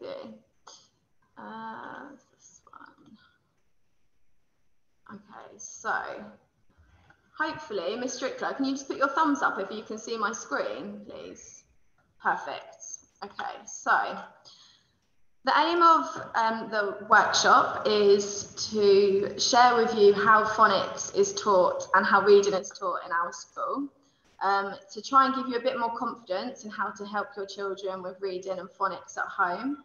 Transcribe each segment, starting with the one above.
you. Uh, this one. Okay, so hopefully, Miss Strickler, can you just put your thumbs up if you can see my screen, please? Perfect. Okay, so the aim of um, the workshop is to share with you how phonics is taught and how reading is taught in our school. Um, to try and give you a bit more confidence in how to help your children with reading and phonics at home.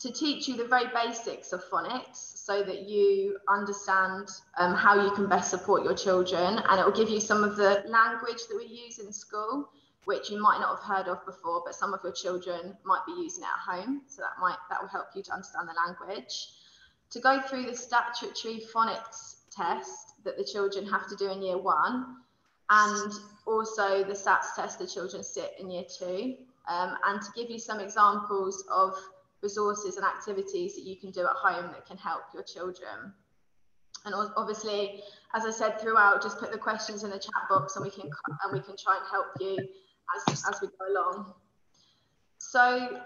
To teach you the very basics of phonics so that you understand um, how you can best support your children. And it will give you some of the language that we use in school which you might not have heard of before, but some of your children might be using it at home. So that might that will help you to understand the language. To go through the statutory phonics test that the children have to do in year one, and also the SATS test the children sit in year two, um, and to give you some examples of resources and activities that you can do at home that can help your children. And obviously, as I said throughout, just put the questions in the chat box and we can and we can try and help you as, as we go along. So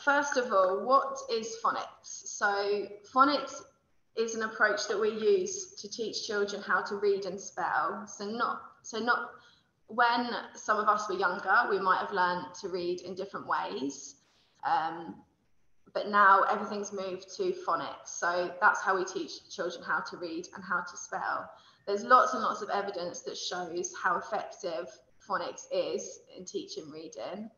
first of all, what is phonics? So phonics is an approach that we use to teach children how to read and spell. So not so not when some of us were younger, we might have learned to read in different ways. Um, but now everything's moved to phonics. So that's how we teach children how to read and how to spell. There's lots and lots of evidence that shows how effective phonics is in teaching reading.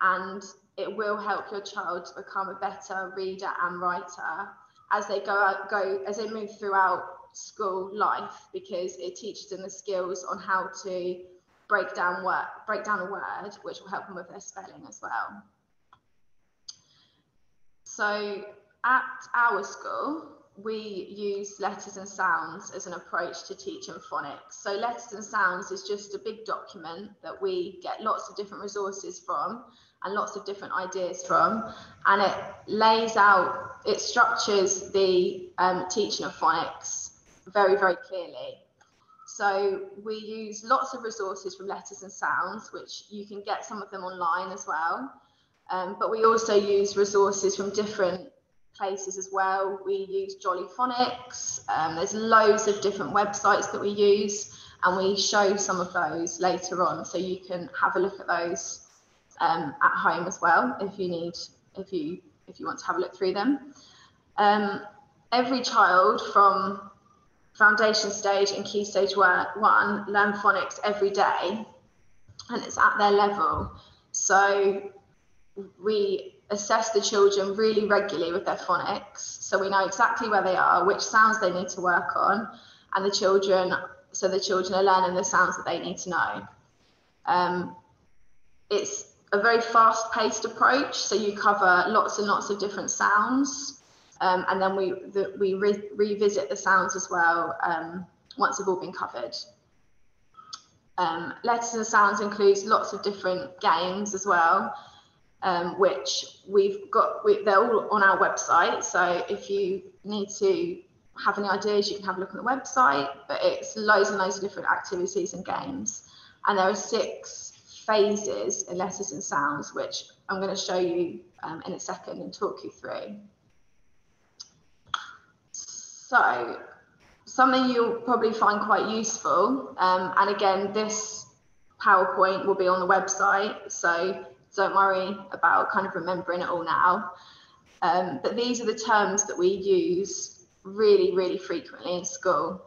And it will help your child to become a better reader and writer as they go out, go as they move throughout school life because it teaches them the skills on how to break down word, break down a word, which will help them with their spelling as well. So at our school, we use letters and sounds as an approach to teaching phonics. So letters and sounds is just a big document that we get lots of different resources from and lots of different ideas from, and it lays out, it structures the um, teaching of phonics very, very clearly. So we use lots of resources from letters and sounds, which you can get some of them online as well. Um, but we also use resources from different places as well. We use Jolly Phonics. Um, there's loads of different websites that we use, and we show some of those later on, so you can have a look at those um, at home as well if you need, if you if you want to have a look through them. Um, every child from foundation stage and key stage one learn phonics every day, and it's at their level. So we assess the children really regularly with their phonics. So we know exactly where they are, which sounds they need to work on, and the children, so the children are learning the sounds that they need to know. Um, it's a very fast paced approach. So you cover lots and lots of different sounds. Um, and then we, the, we re revisit the sounds as well um, once they've all been covered. Um, letters and sounds includes lots of different games as well um, which we've got, we, they're all on our website. So if you need to have any ideas, you can have a look on the website, but it's loads and loads of different activities and games. And there are six phases in letters and sounds, which I'm going to show you um, in a second and talk you through. So something you'll probably find quite useful, um, and again, this PowerPoint will be on the website. So don't worry about kind of remembering it all now. Um, but these are the terms that we use really, really frequently in school.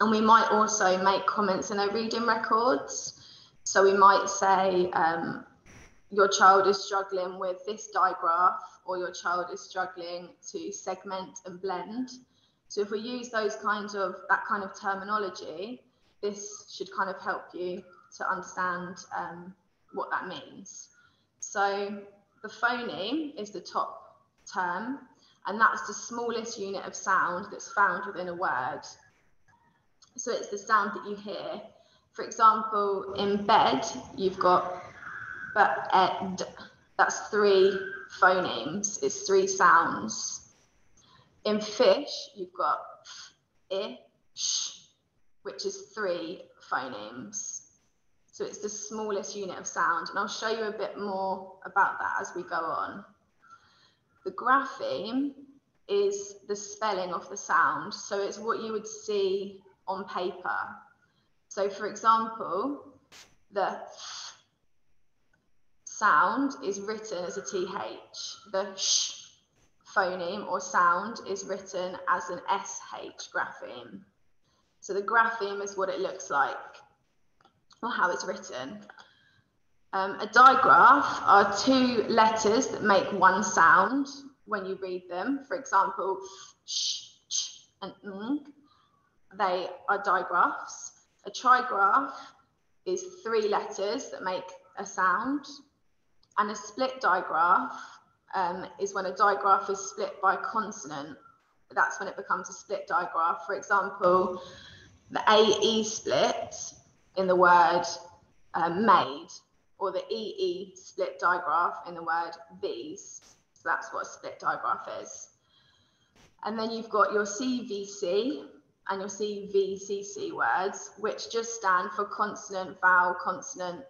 And we might also make comments in our reading records. So we might say, um, your child is struggling with this digraph, or your child is struggling to segment and blend. So if we use those kinds of that kind of terminology, this should kind of help you to understand um, what that means. So the phoneme is the top term, and that's the smallest unit of sound that's found within a word. So it's the sound that you hear. For example, in bed, you've got but. That's three phonemes. It's three sounds. In fish, you've got f, i, sh, which is three phonemes. So it's the smallest unit of sound. And I'll show you a bit more about that as we go on. The grapheme is the spelling of the sound. So it's what you would see on paper. So for example, the sound is written as a TH. The sh phoneme or sound is written as an SH grapheme. So the grapheme is what it looks like how it's written. Um, a digraph are two letters that make one sound when you read them. For example, sh, and ng, they are digraphs. A trigraph is three letters that make a sound. And a split digraph um, is when a digraph is split by consonant. That's when it becomes a split digraph. For example, the AE split in the word uh, made, or the EE split digraph in the word these. So that's what a split digraph is. And then you've got your CVC and your CVCC words, which just stand for consonant, vowel, consonant,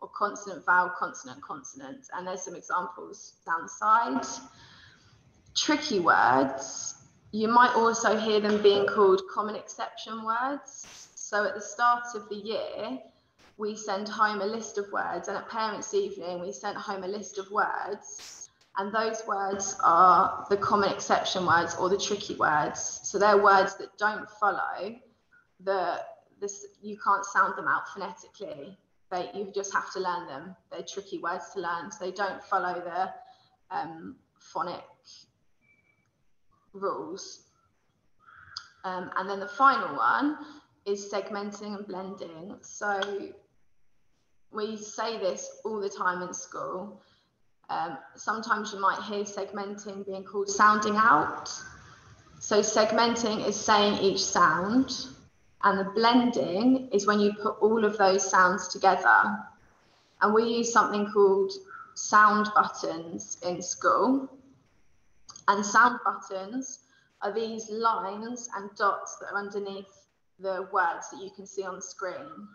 or consonant, vowel, consonant, consonant. And there's some examples down the side. Tricky words, you might also hear them being called common exception words. So at the start of the year, we send home a list of words, and at parents' evening, we sent home a list of words. And those words are the common exception words or the tricky words. So they're words that don't follow the this you can't sound them out phonetically. They you just have to learn them. They're tricky words to learn. So they don't follow the um, phonic rules. Um, and then the final one is segmenting and blending. So we say this all the time in school. Um, sometimes you might hear segmenting being called sounding out. So segmenting is saying each sound, and the blending is when you put all of those sounds together. And we use something called sound buttons in school. And sound buttons are these lines and dots that are underneath the words that you can see on the screen.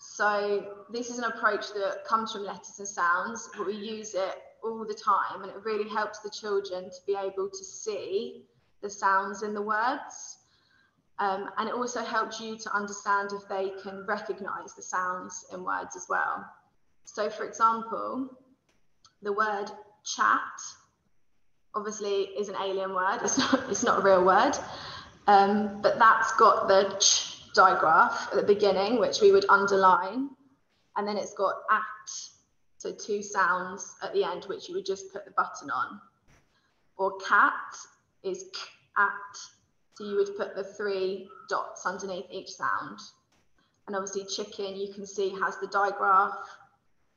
So this is an approach that comes from letters and sounds, but we use it all the time and it really helps the children to be able to see the sounds in the words. Um, and it also helps you to understand if they can recognize the sounds in words as well. So for example, the word chat obviously is an alien word. It's not, it's not a real word. Um, but that's got the ch digraph at the beginning, which we would underline. And then it's got at, so two sounds at the end, which you would just put the button on. Or cat is k at, so you would put the three dots underneath each sound. And obviously chicken, you can see has the digraph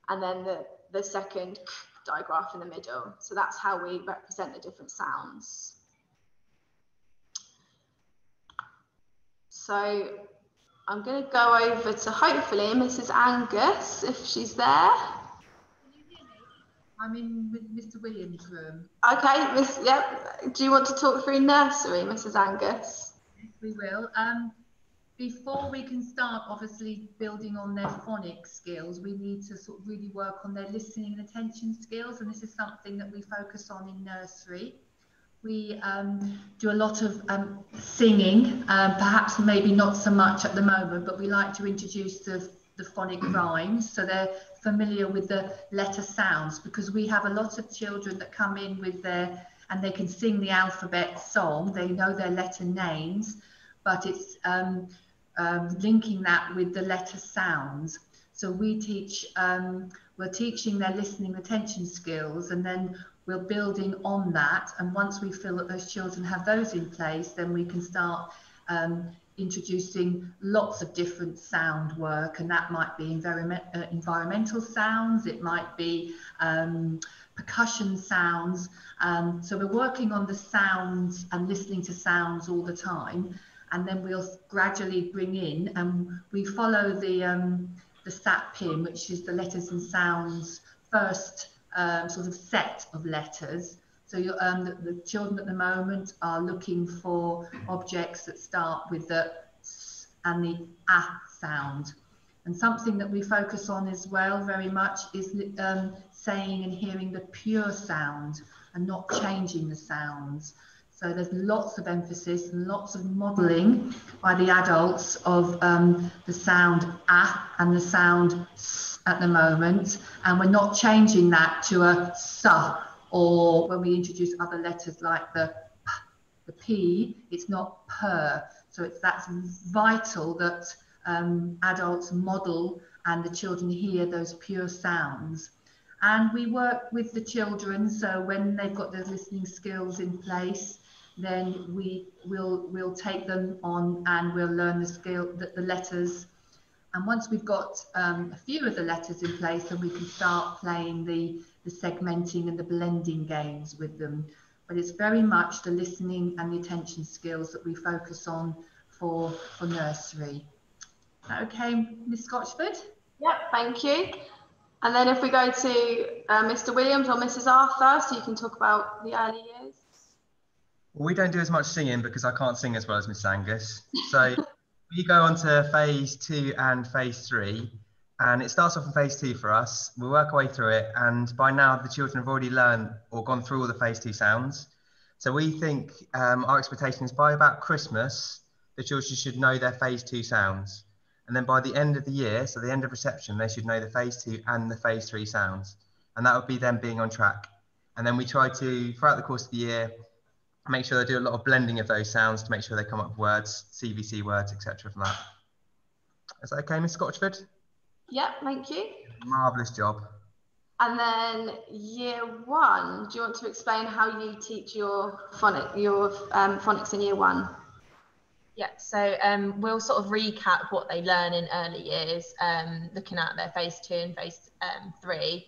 and then the, the second k digraph in the middle. So that's how we represent the different sounds. So I'm going to go over to hopefully Mrs. Angus, if she's there. Can you hear me? I'm in with Mr. Williams' room. Okay, Miss. Yep. Do you want to talk through nursery, Mrs. Angus? Yes, we will. Um, before we can start, obviously building on their phonics skills, we need to sort of really work on their listening and attention skills, and this is something that we focus on in nursery. We um, do a lot of um, singing, um, perhaps maybe not so much at the moment, but we like to introduce the, the phonic rhymes so they're familiar with the letter sounds because we have a lot of children that come in with their and they can sing the alphabet song, they know their letter names, but it's um, um, linking that with the letter sounds. So we teach, um, we're teaching their listening attention skills and then we're building on that. And once we feel that those children have those in place, then we can start um, introducing lots of different sound work. And that might be environment, uh, environmental sounds, it might be um, percussion sounds. Um, so we're working on the sounds and listening to sounds all the time. And then we'll gradually bring in, and we follow the um, the SAT pin, which is the letters and sounds first um, sort of set of letters. So um, the, the, children at the moment are looking for objects that start with the s and the a sound. And something that we focus on as well very much is um, saying and hearing the pure sound. and not changing the sounds. So there's lots of emphasis and lots of modelling by the adults of um, the sound ah and the sound s at the moment, and we're not changing that to a sa or when we introduce other letters like the p, the p, it's not per. So it's that's vital that um, adults model and the children hear those pure sounds. And we work with the children, so when they've got those listening skills in place, then we will we'll take them on and we'll learn the skill the, the letters and once we've got um, a few of the letters in place then we can start playing the the segmenting and the blending games with them. But it's very much the listening and the attention skills that we focus on for for nursery. Okay miss scotchford? Yep thank you. And then if we go to uh, mr williams or mrs arthur so you can talk about the early years. Well, we don't do as much singing because I can't sing as well as Miss Angus. So we go on to phase two and phase three. And it starts off in phase two for us. We work our way through it. And by now, the children have already learned or gone through all the phase two sounds. So we think um, our expectation is by about Christmas, the children should know their phase two sounds. And then by the end of the year, so the end of reception, they should know the phase two and the phase three sounds. And that would be them being on track. And then we try to, throughout the course of the year, make sure they do a lot of blending of those sounds to make sure they come up with words, CVC words, etc. from that. Is that okay, Miss Scotchford? Yeah, thank you. Marvellous job. And then year one, do you want to explain how you teach your phonic, your um, phonics in year one? Yeah, so um, we'll sort of recap what they learn in early years, um, looking at their phase two and phase um, three.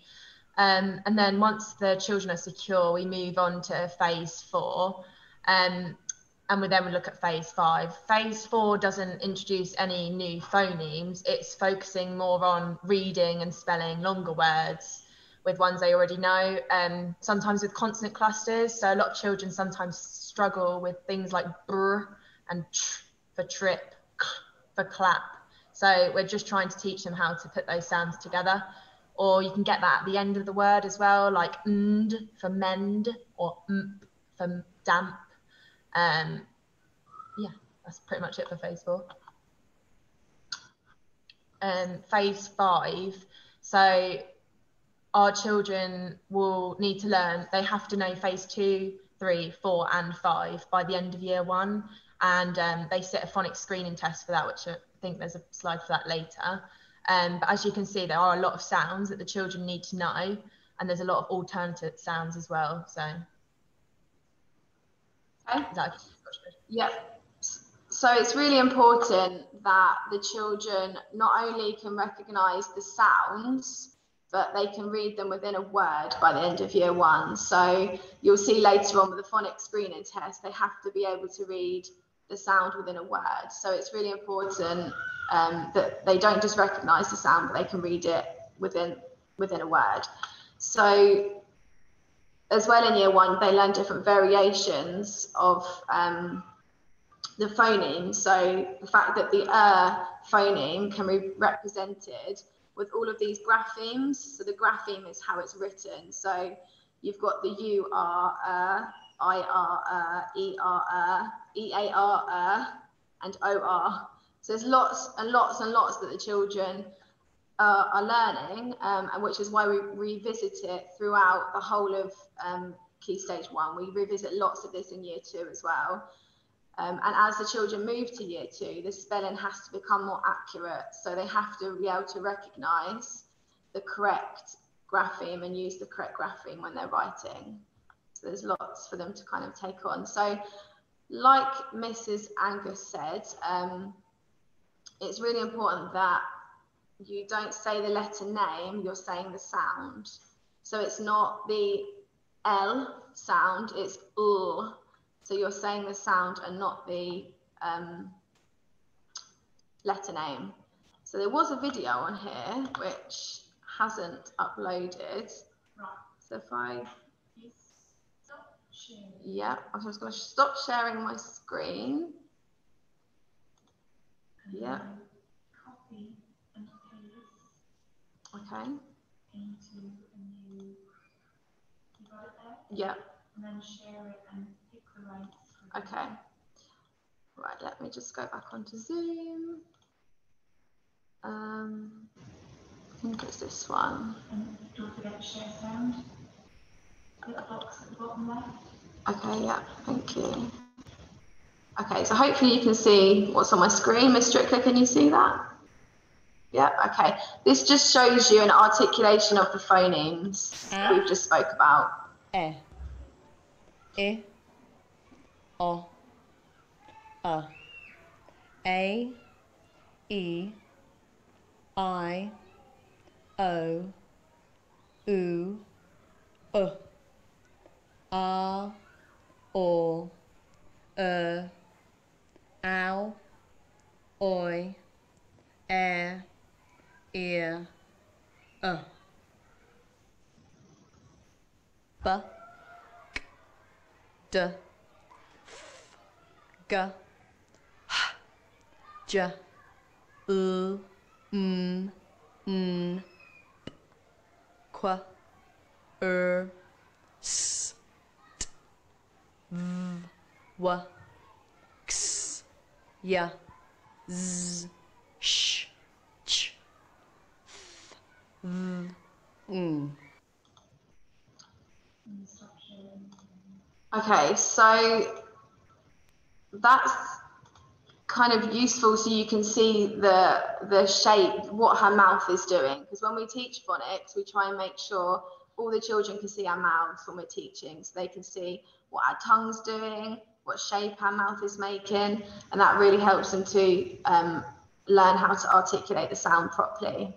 Um, and then once the children are secure, we move on to phase four. Um, and we then we look at phase five. Phase four doesn't introduce any new phonemes. It's focusing more on reading and spelling longer words with ones they already know. Um, sometimes with consonant clusters. So a lot of children sometimes struggle with things like br and tr for trip, for clap. So we're just trying to teach them how to put those sounds together or you can get that at the end of the word as well, like and for mend or mp for damp. Um, yeah, that's pretty much it for phase four. Um, phase five, so our children will need to learn, they have to know phase two, three, four, and five by the end of year one. And um, they sit a phonics screening test for that, which I think there's a slide for that later. Um, but as you can see, there are a lot of sounds that the children need to know, and there's a lot of alternative sounds as well. So, okay. yeah. So it's really important that the children not only can recognise the sounds, but they can read them within a word by the end of year one. So you'll see later on with the phonics screening test, they have to be able to read the sound within a word. So it's really important um, that they don't just recognize the sound, but they can read it within within a word. So as well in year one, they learn different variations of um, the phoneme. So the fact that the er phoneme can be represented with all of these graphemes. So the grapheme is how it's written. So you've got the U R er, I R er, E R er, E A R er, and O R. So there's lots and lots and lots that the children uh, are learning, um, and which is why we revisit it throughout the whole of um, Key Stage 1. We revisit lots of this in Year 2 as well. Um, and as the children move to Year 2, the spelling has to become more accurate. So they have to be able to recognise the correct grapheme and use the correct grapheme when they're writing. There's lots for them to kind of take on. So like Mrs. Angus said, um, it's really important that you don't say the letter name, you're saying the sound. So it's not the L sound, it's U. So you're saying the sound and not the um, letter name. So there was a video on here which hasn't uploaded. So if I, yeah, I'm just going to stop sharing my screen. Yeah. Copy and paste. Okay. Into a new. You got it there? Yeah. and then share it and pick the rates. Okay. Right, let me just go back onto Zoom. Um, I think it's this one. And don't forget to share sound. Little box at the bottom left. Okay, yeah, thank you. Okay, so hopefully you can see what's on my screen. Miss Strickler, can you see that? Yeah, okay. This just shows you an articulation of the phonemes that we've just spoke about. E. I. O. A. A. E. I. O. U. U. Ow. Oi. Ear. B. D. F. G. H. J. U. M. N. P. Qu. S. V. W. X. Y. Z. Sh. Ch. Okay, so that's kind of useful so you can see the the shape, what her mouth is doing. Because when we teach phonics, we try and make sure all the children can see our mouths when we're teaching, so they can see what our tongue's doing, what shape our mouth is making, and that really helps them to um, learn how to articulate the sound properly.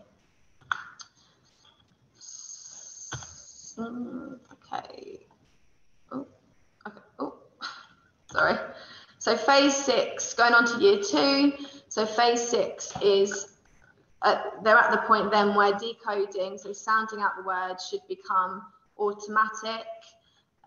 Okay. Oh, okay. Oh, sorry. So phase six, going on to year two. So phase six is uh, they're at the point then where decoding, so sounding out the words, should become automatic,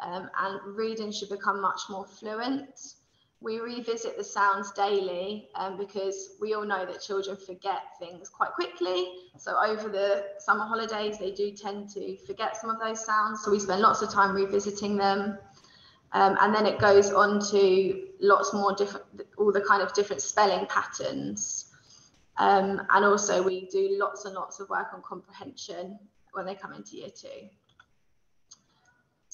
um, and reading should become much more fluent. We revisit the sounds daily um, because we all know that children forget things quite quickly. So over the summer holidays, they do tend to forget some of those sounds. So we spend lots of time revisiting them. Um, and then it goes on to lots more different, all the kind of different spelling patterns. Um, and also we do lots and lots of work on comprehension when they come into year two.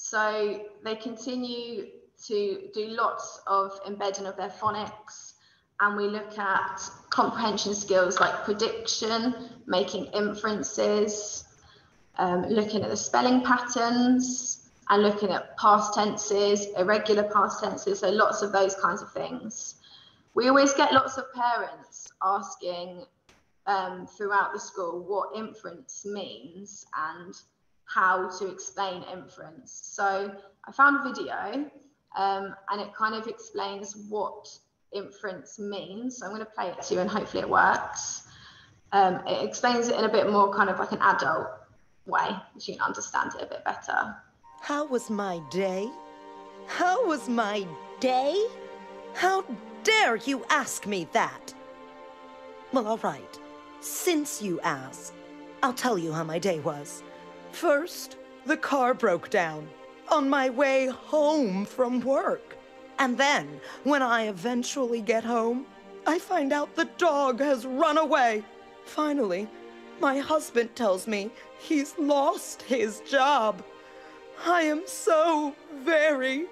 So they continue to do lots of embedding of their phonics and we look at comprehension skills like prediction, making inferences, um, looking at the spelling patterns and looking at past tenses, irregular past tenses, so lots of those kinds of things. We always get lots of parents asking um, throughout the school what inference means and how to explain inference. So I found a video um, and it kind of explains what inference means. So I'm going to play it to you and hopefully it works. Um, it explains it in a bit more kind of like an adult way, so you can understand it a bit better. How was my day? How was my day? How dare you ask me that? Well, all right. Since you ask, I'll tell you how my day was. First, the car broke down on my way home from work. And then, when I eventually get home, I find out the dog has run away. Finally, my husband tells me he's lost his job. I am so very,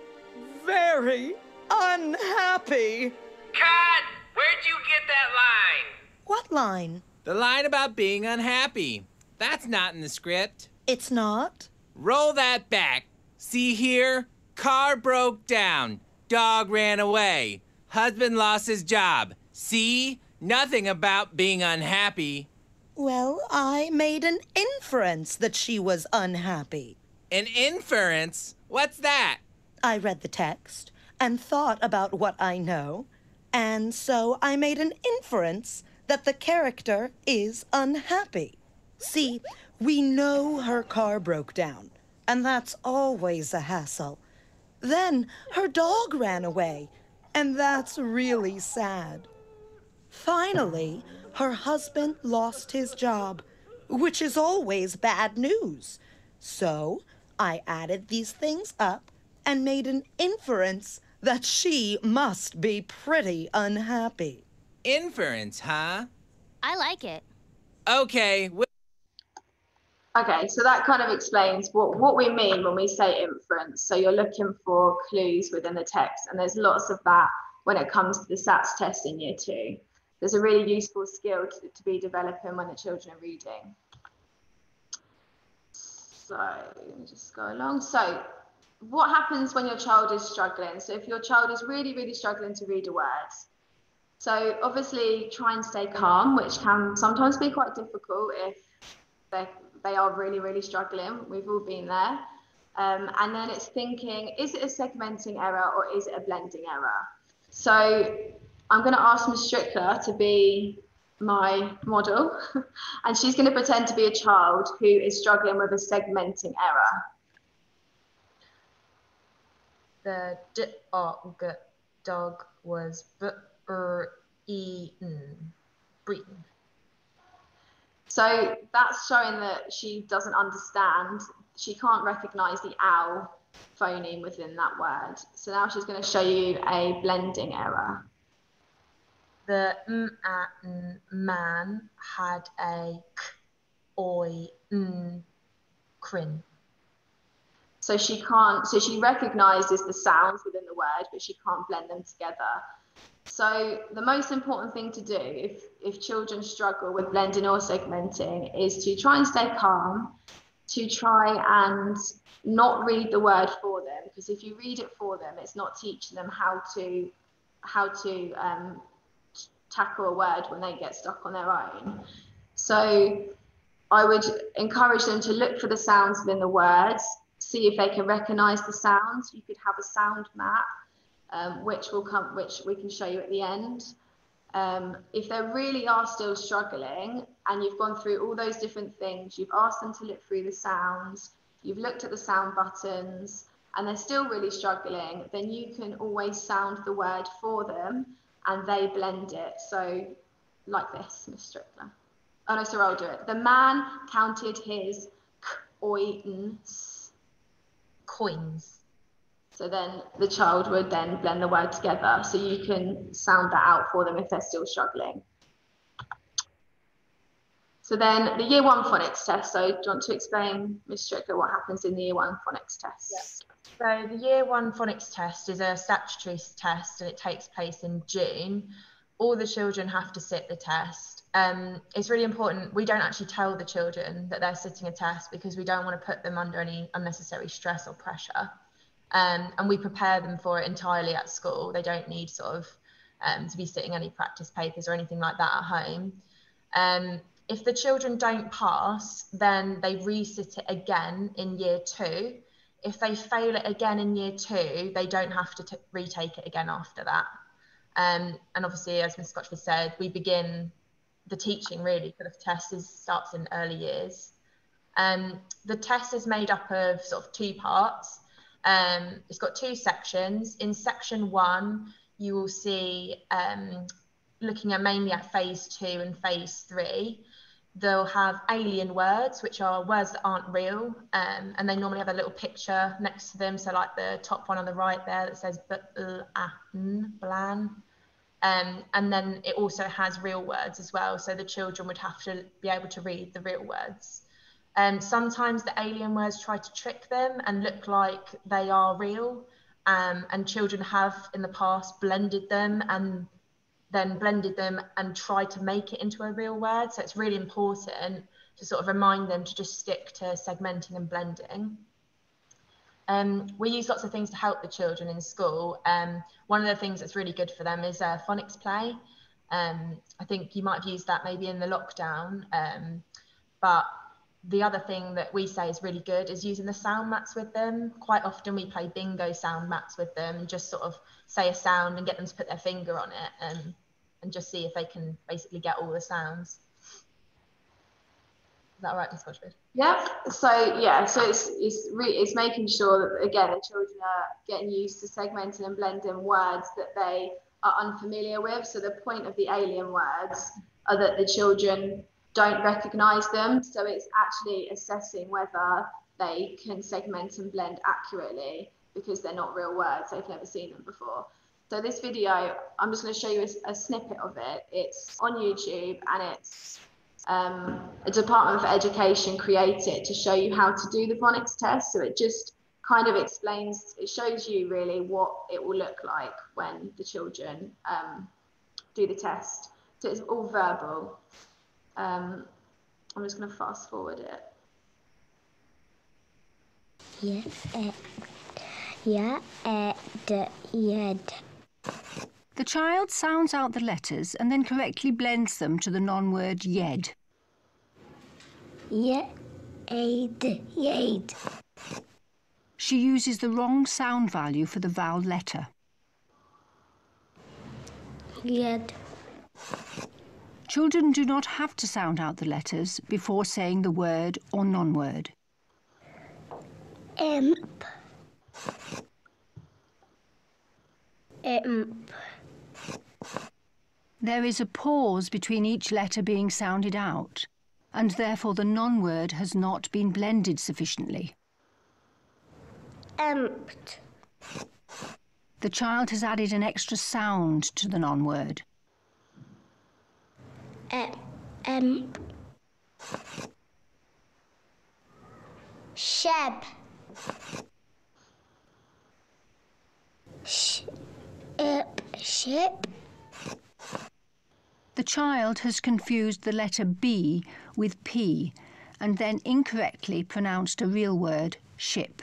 very unhappy. Cut! Where'd you get that line? What line? The line about being unhappy. That's not in the script. It's not? Roll that back. See here? Car broke down. Dog ran away. Husband lost his job. See? Nothing about being unhappy. Well, I made an inference that she was unhappy. An inference? What's that? I read the text and thought about what I know, and so I made an inference that the character is unhappy. See, we know her car broke down, and that's always a hassle. Then her dog ran away, and that's really sad. Finally, her husband lost his job, which is always bad news. So I added these things up and made an inference that she must be pretty unhappy. Inference, huh? I like it. Okay, we- Okay, so that kind of explains what, what we mean when we say inference. So you're looking for clues within the text, and there's lots of that when it comes to the SATS test in year two. There's a really useful skill to, to be developing when the children are reading. So let me just go along. So what happens when your child is struggling? So if your child is really, really struggling to read a word, so obviously try and stay calm, which can sometimes be quite difficult if they they are really, really struggling. We've all been there. Um, and then it's thinking, is it a segmenting error or is it a blending error? So I'm going to ask Ms. Strickler to be my model, and she's going to pretend to be a child who is struggling with a segmenting error. The dog dog was b er eaten, beaten. So that's showing that she doesn't understand. She can't recognize the ow phoneme within that word. So now she's going to show you a blending error. The m a n man had a k oi n crin. So she can't, so she recognizes the sounds within the word, but she can't blend them together. So the most important thing to do if, if children struggle with blending or segmenting is to try and stay calm, to try and not read the word for them, because if you read it for them, it's not teaching them how to how to um, tackle a word when they get stuck on their own. So I would encourage them to look for the sounds within the words, see if they can recognize the sounds. You could have a sound map, um, which will come, which we can show you at the end. Um, if they really are still struggling and you've gone through all those different things, you've asked them to look through the sounds, you've looked at the sound buttons, and they're still really struggling, then you can always sound the word for them and they blend it. So, like this, Miss Strickler. Oh no, sorry, I'll do it. The man counted his coins. Coins. So then the child would then blend the word together. So you can sound that out for them if they're still struggling. So then the year one phonics test. So do you want to explain, Ms. Strickler, what happens in the year one phonics test? So the year one phonics test is a statutory test and it takes place in June. All the children have to sit the test. Um, it's really important. We don't actually tell the children that they're sitting a test because we don't want to put them under any unnecessary stress or pressure. Um, and we prepare them for it entirely at school. They don't need sort of um, to be sitting any practice papers or anything like that at home. Um, if the children don't pass, then they resit it again in year two. If they fail it again in year two, they don't have to retake it again after that. Um, and obviously, as Ms. Scotchford said, we begin the teaching really for the test is, starts in early years. Um, the test is made up of sort of two parts. Um, it's got two sections. In section one, you will see um, looking at mainly at phase two and phase three. They'll have alien words, which are words that aren't real, um, and they normally have a little picture next to them. So, like the top one on the right there that says blan. Um, and then it also has real words as well. So the children would have to be able to read the real words. Um, sometimes the alien words try to trick them and look like they are real. Um, and children have in the past blended them and then blended them and tried to make it into a real word. So it's really important to sort of remind them to just stick to segmenting and blending. Um, we use lots of things to help the children in school. Um, one of the things that's really good for them is a phonics play. Um, I think you might have used that maybe in the lockdown, um, but the other thing that we say is really good is using the sound mats with them. Quite often we play bingo sound mats with them and just sort of say a sound and get them to put their finger on it and, and just see if they can basically get all the sounds. Is that all right, Ms. Scotchford? Yep. So yeah, so it's it's re- it's making sure that again the children are getting used to segmenting and blending words that they are unfamiliar with. So the point of the alien words are that the children don't recognise them. So it's actually assessing whether they can segment and blend accurately. because they're not real words, they've never seen them before. So this video, I'm just going to show you a, a snippet of it. It's on YouTube and it's um, a Department of Education created to show you how to do the phonics test. So it just kind of explains, it shows you really what it will look like when the children um, do the test. So it's all verbal. Um, I'm just going to fast forward it. Yeah, eh, yeah, d, yed. The child sounds out the letters and then correctly blends them to the non-word yed. Yeah, aid, yed. She uses the wrong sound value for the vowel letter. Yed. Children do not have to sound out the letters before saying the word or non-word. Imp. Imp. There is a pause between each letter being sounded out, and therefore the non-word has not been blended sufficiently. Empt. The child has added an extra sound to the non-word. Emp. Sheb. Sh, ip, ship. The child has confused the letter B with P and then incorrectly pronounced a real word, ship.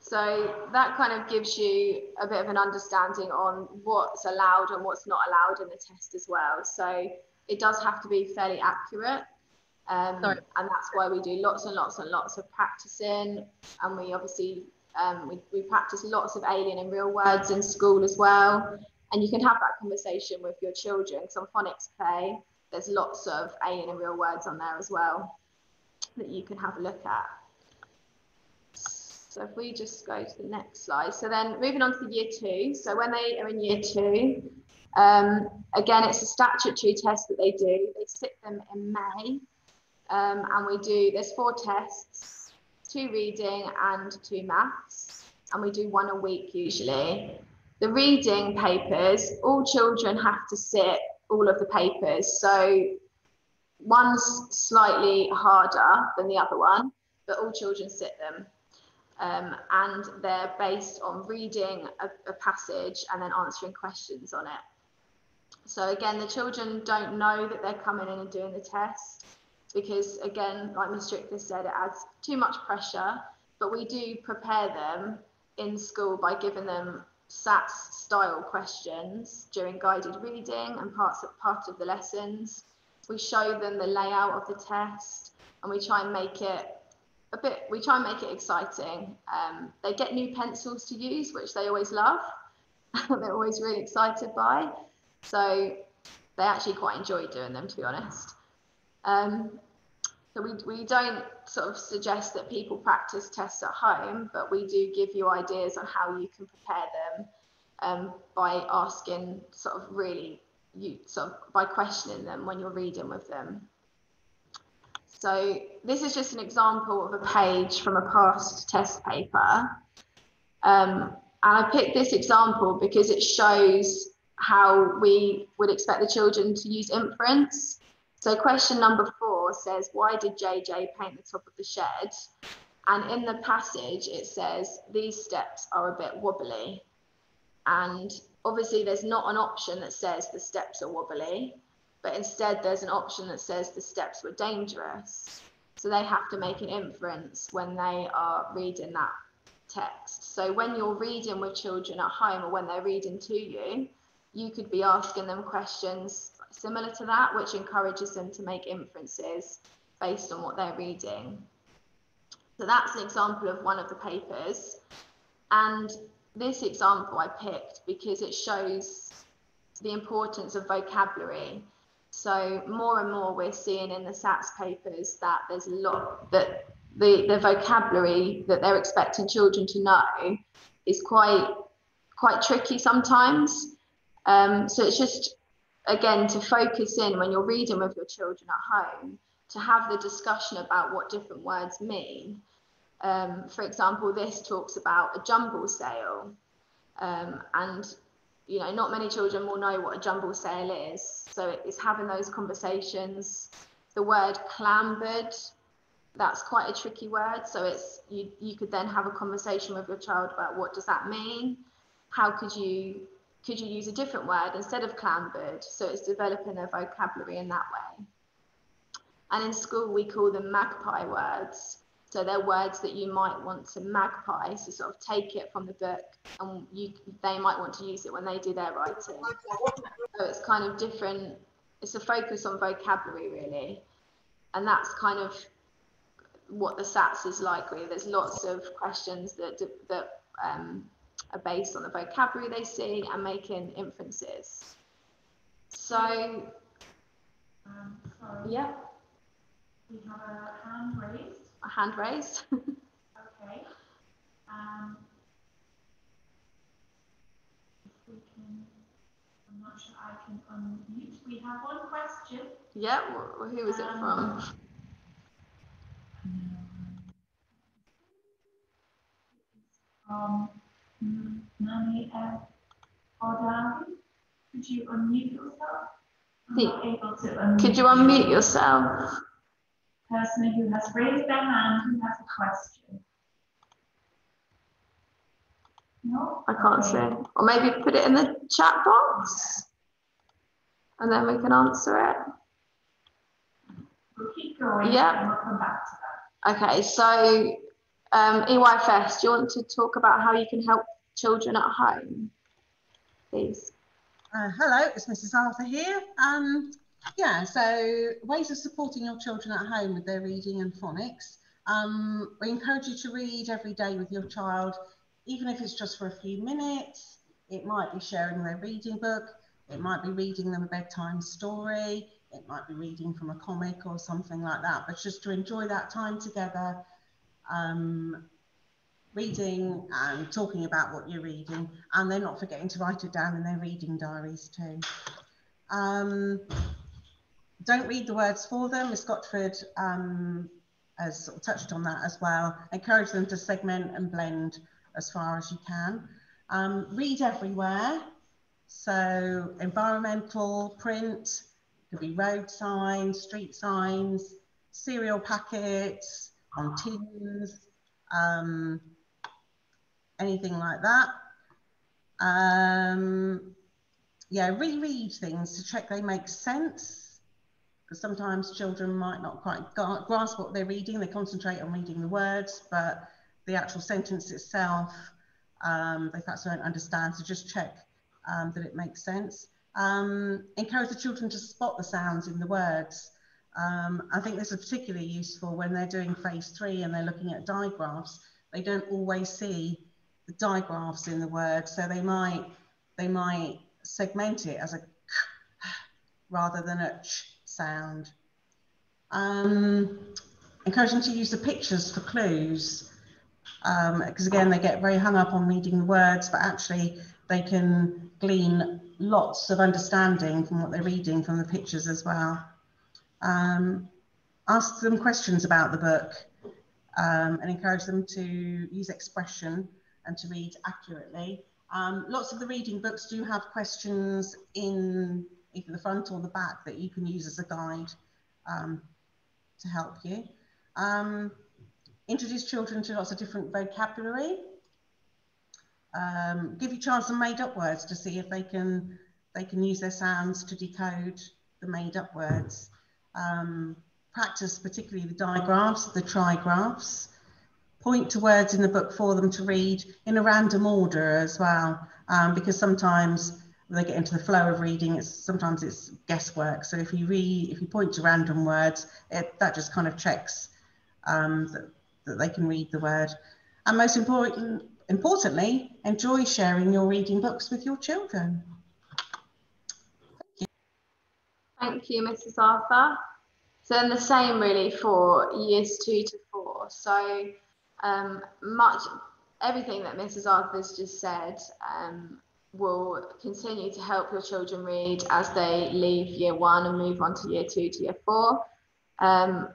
So that kind of gives you a bit of an understanding on what's allowed and what's not allowed in the test as well. So it does have to be fairly accurate. Um, and that's why we do lots and lots and lots of practicing. And we obviously um, we, we practice lots of alien and real words in school as well. And you can have that conversation with your children because on phonics play, there's lots of alien and real words on there as well that you can have a look at. So if we just go to the next slide. So then moving on to the year two. So when they are in year two, um, again, it's a statutory test that they do. They sit them in May. Um, and we do, there's four tests, two reading and two maths. And we do one a week usually. The reading papers, all children have to sit all of the papers. So one's slightly harder than the other one, but all children sit them. Um, and they're based on reading a, a passage and then answering questions on it. So again, the children don't know that they're coming in and doing the test because again, like Ms. Strickler said, it adds too much pressure, but we do prepare them in school by giving them SATS style questions during guided reading and parts of, part of the lessons. We show them the layout of the test and we try and make it a bit, we try and make it exciting. Um, they get new pencils to use, which they always love. They're always really excited by. So they actually quite enjoy doing them, to be honest. Um, so we, we don't sort of suggest that people practice tests at home, but we do give you ideas on how you can prepare them um, by asking sort of really you sort of by questioning them when you're reading with them. So this is just an example of a page from a past test paper. Um, and I picked this example because it shows how we would expect the children to use inference. So question number four says, why did JJ paint the top of the shed? And in the passage, it says, these steps are a bit wobbly. And obviously there's not an option that says the steps are wobbly, but instead there's an option that says the steps were dangerous. So they have to make an inference when they are reading that text. So when you're reading with children at home or when they're reading to you, you could be asking them questions similar to that, which encourages them to make inferences based on what they're reading. So that's an example of one of the papers. And this example I picked because it shows the importance of vocabulary. So more and more we're seeing in the SATS papers that there's a lot that the, the vocabulary that they're expecting children to know is quite quite tricky sometimes. Um, so it's just again to focus in when you're reading with your children at home to have the discussion about what different words mean Um, for example, this talks about a jumble sale. Um, and, you know, not many children will know what a jumble sale is. So it's having those conversations. The word clambered, that's quite a tricky word. So it's you, you could then have a conversation with your child about what does that mean? How could you could you use a different word instead of clambered? So it's developing their vocabulary in that way. And in school, we call them magpie words. So they're words that you might want to magpie, so sort of take it from the book, and you they might want to use it when they do their writing. So it's kind of different. It's a focus on vocabulary really, and that's kind of what the SATs is like. Really, there's lots of questions that that um, are based on the vocabulary they see and making inferences. So, Um, so yeah, we have a hand raised. a hand raised. Okay. Um, if we can, I'm not sure I can unmute. We have one question. yeah, wh- who is it from? From mm, F. Could you unmute yourself? I'm The- not able to unmute. Could you unmute yourself? Person who has raised their hand, who has a question. No? I can't Okay. see. Or maybe put it in the chat box, and then we can answer it. We'll keep going. Yeah. And we'll come back to that. Okay, so um, EYFS, do you want to talk about how you can help children at home, please? Uh, hello, it's Mrs. Arthur here. Um, yeah, so ways of supporting your children at home with their reading and phonics. Um, we encourage you to read every day with your child, even if it's just for a few minutes. It might be sharing their reading book, it might be reading them a bedtime story, it might be reading from a comic or something like that, but just to enjoy that time together. Um, reading and talking about what you're reading, and they're not forgetting to write it down in their reading diaries too. Um, don't read the words for them. Miss Scotchford um, has sort of touched on that as well. Encourage them to segment and blend as far as you can. Um, read everywhere. So environmental print, could be road signs, street signs, cereal packets, on tins, um, anything like that. Um, yeah, reread things to check they make sense. Because sometimes children might not quite grasp what they're reading. They concentrate on reading the words, but the actual sentence itself, um, they perhaps don't understand. So just check um, that it makes sense. Um, encourage the children to spot the sounds in the words. Um, I think this is particularly useful when they're doing phase three and they're looking at digraphs. They don't always see the digraphs in the word, so they might they might segment it as a rather than a ch sound. Um, encourage them to use the pictures for clues, because again they get very hung up on reading the words, but actually they can glean lots of understanding from what they're reading from the pictures as well. Um, ask them questions about the book um, and encourage them to use expression and to read accurately. Um, lots of the reading books do have questions in either the front or the back that you can use as a guide um, to help you. Um, introduce children to lots of different vocabulary. Um, give your child some made up words to see if they can they can use their sounds to decode the made up words. Um, practice particularly the digraphs, the trigraphs. Point to words in the book for them to read in a random order as well, um, because sometimes they get into the flow of reading. It's sometimes it's guesswork. So if you read, if you point to random words, it, that just kind of checks um, that, that they can read the word. And most important, importantly, enjoy sharing your reading books with your children. Thank you, Mrs. Arthur. So then the same really for years two to four. So um, much everything that Mrs. Arthur's just said um, will continue to help your children read as they leave year one and move on to year two to year four. Um,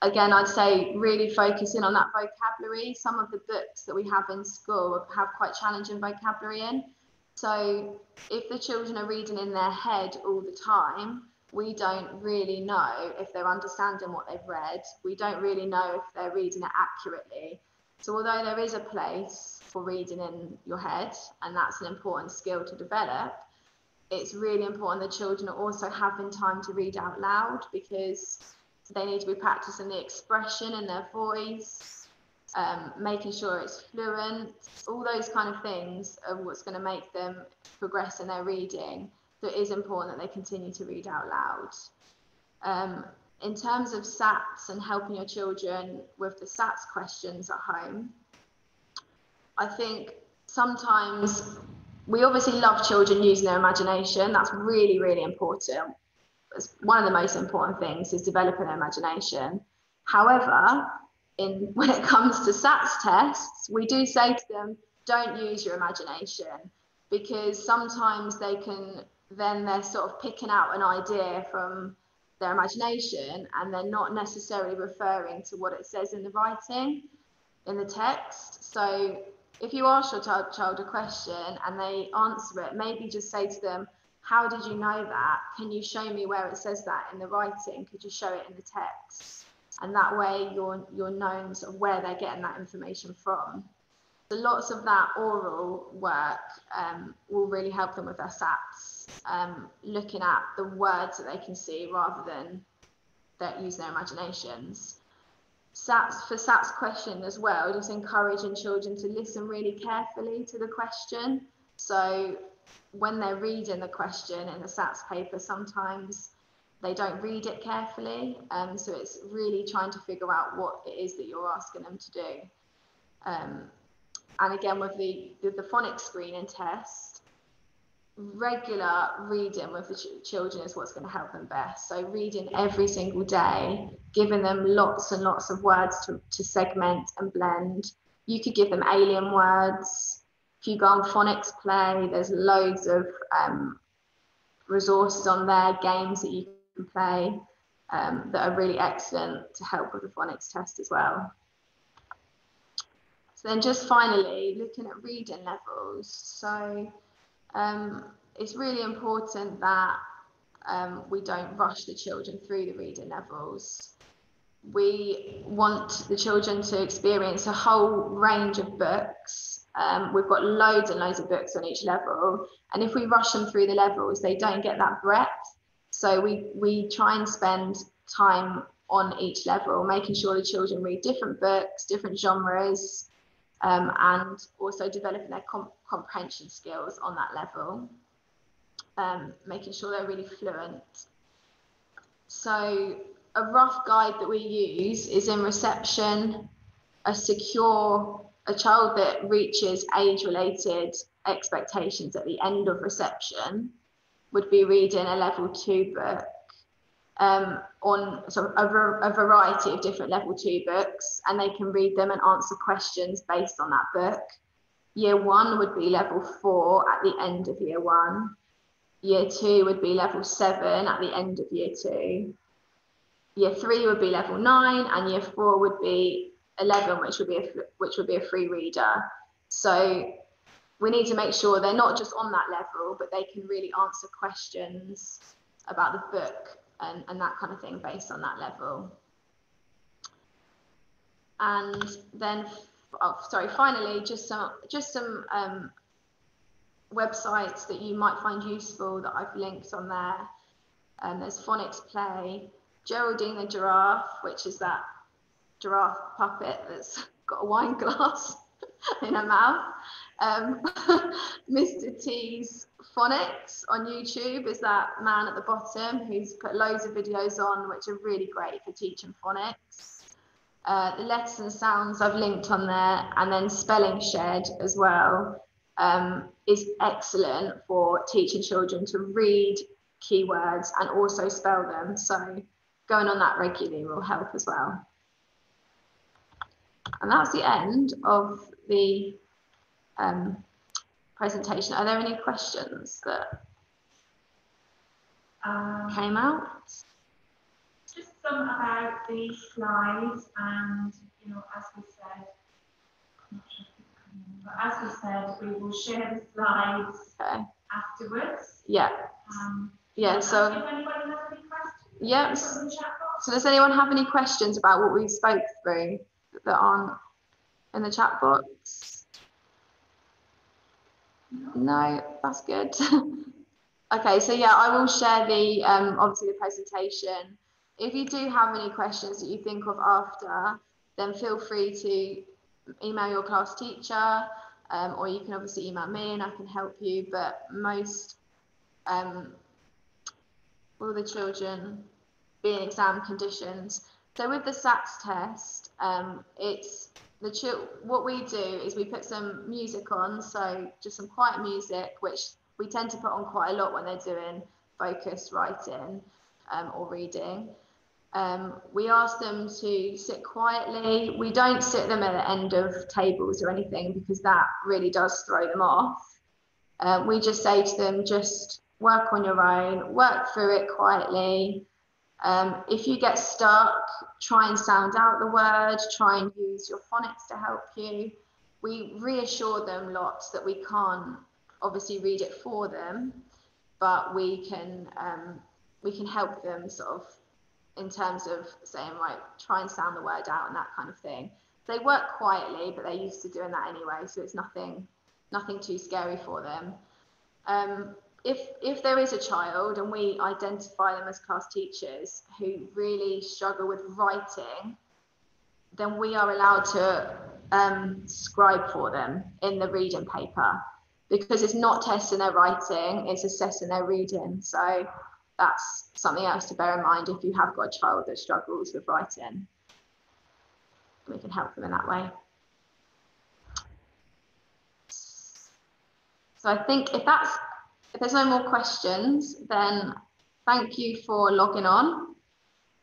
again, I'd say really focusing on that vocabulary. Some of the books that we have in school have quite challenging vocabulary in. So if the children are reading in their head all the time, we don't really know if they're understanding what they've read. We don't really know if they're reading it accurately. So although there is a place for reading in your head, and that's an important skill to develop, it's really important that children are also having time to read out loud because they need to be practicing the expression in their voice, um, making sure it's fluent, all those kind of things are what's going to make them progress in their reading. So it is important that they continue to read out loud. Um, in terms of SATs and helping your children with the SATs questions at home, I think sometimes we obviously love children using their imagination. That's really, really important. It's one of the most important things is developing their imagination. However, in when it comes to SATs tests, we do say to them, don't use your imagination because sometimes they can then they're sort of picking out an idea from their imagination and they're not necessarily referring to what it says in the writing in the text. So if you ask your child, a question and they answer it, maybe just say to them, How did you know that? Can you show me where it says that in the writing? Could you show it in the text? And that way you're you're known sort of where they're getting that information from. So lots of that oral work um, will really help them with their SATs, um, looking at the words that they can see rather than that use their imaginations. SATs for SATs question as well, just encouraging children to listen really carefully to the question. So when they're reading the question in the SATs paper, sometimes they don't read it carefully. Um, so it's really trying to figure out what it is that you're asking them to do. Um, and again, with the, the, the phonics screening test, regular reading with the ch children is what's going to help them best. So reading every single day, giving them lots and lots of words to, to segment and blend. You could give them alien words. If you go on phonics play, there's loads of um, resources on there, games that you can play um, that are really excellent to help with the phonics test as well. So then just finally, looking at reading levels. So um, it's really important that um, we don't rush the children through the reading levels. We want the children to experience a whole range of books. Um, we've got loads and loads of books on each level, and if we rush them through the levels, they don't get that breadth. So we we try and spend time on each level, making sure the children read different books, different genres, um, and also developing their comp comprehension skills on that level, um, making sure they're really fluent. So a rough guide that we use is in reception, a secure, a child that reaches age-related expectations at the end of reception would be reading a level two book um, on sort of a, a, variety of different level two books, and they can read them and answer questions based on that book. Year one would be level four at the end of year one. Year two would be level seven at the end of year two. Year three would be level nine, and year four would be 11, which would be a, which would be a free reader. So we need to make sure they're not just on that level, but they can really answer questions about the book and, and that kind of thing based on that level. And then, oh, sorry, finally, just some, just some um, websites that you might find useful that I've linked on there. And there's Phonics Play, Geraldine the Giraffe, which is that giraffe puppet that's got a wine glass in her mouth. Um, Mr. T's Phonics on YouTube is that man at the bottom who's put loads of videos on which are really great for teaching phonics. Uh, the letters and sounds I've linked on there, and then Spelling Shed as well um, is excellent for teaching children to read keywords and also spell them. So going on that regularly will help as well. And that's the end of the um, presentation. Are there any questions that um, came out? Just some about the slides and, you know, as we said, I'm not sure if it's coming, but as we said, we will share the slides Okay. afterwards. Yeah. Um, Yeah. So. If anybody has any questions. Yep. put them in the chat box. So does anyone have any questions about what we spoke through that aren't in the chat box? No, that's good. okay, so yeah, I will share the um, obviously the presentation. If you do have any questions that you think of after, then feel free to email your class teacher, um, or you can obviously email me and I can help you. But most um, all the children be in exam conditions. So with the SATS test, um, it's the what we do is we put some music on, so just some quiet music, which we tend to put on quite a lot when they're doing focused writing um, or reading. Um, we ask them to sit quietly. We don't sit them at the end of tables or anything because that really does throw them off. Um, we just say to them, just work on your own, work through it quietly. Um, if you get stuck, try and sound out the word, try and use your phonics to help you. We reassure them lots that we can't obviously read it for them, but we can um, we can help them sort of in terms of saying right, try and sound the word out and that kind of thing. They work quietly, but they're used to doing that anyway, so it's nothing nothing too scary for them. Um, if if there is a child and we identify them as class teachers who really struggle with writing, then we are allowed to um, scribe for them in the reading paper because it's not testing their writing, it's assessing their reading. So that's something else to bear in mind if you have got a child that struggles with writing. We can help them in that way. So I think if that's if there's no more questions, then thank you for logging on.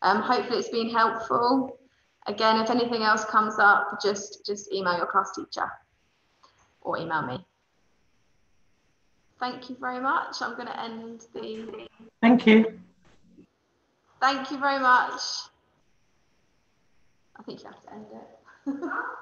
Um, hopefully it's been helpful. Again, if anything else comes up, just, just email your class teacher or email me. Thank you very much. I'm going to end the. Thank you. Thank you very much. I think you have to end it.